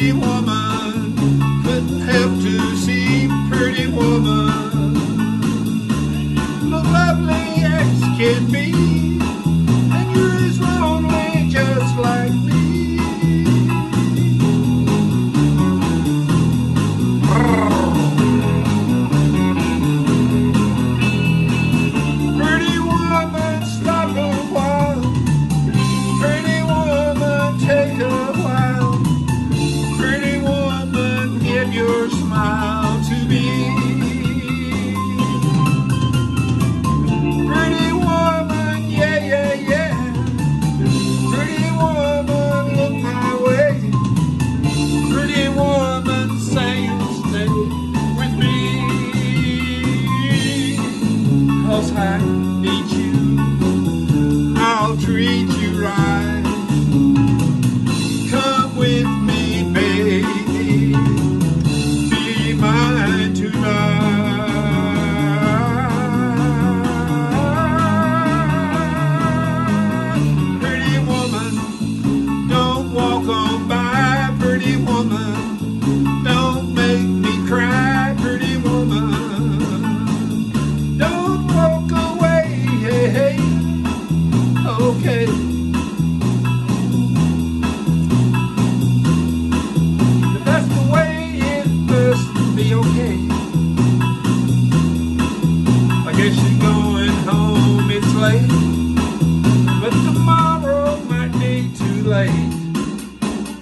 pretty woman. Couldn't help to see pretty woman. The lovely ex can be. else I need you, I'll treat you right. too late.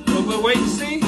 But we'll wait and see.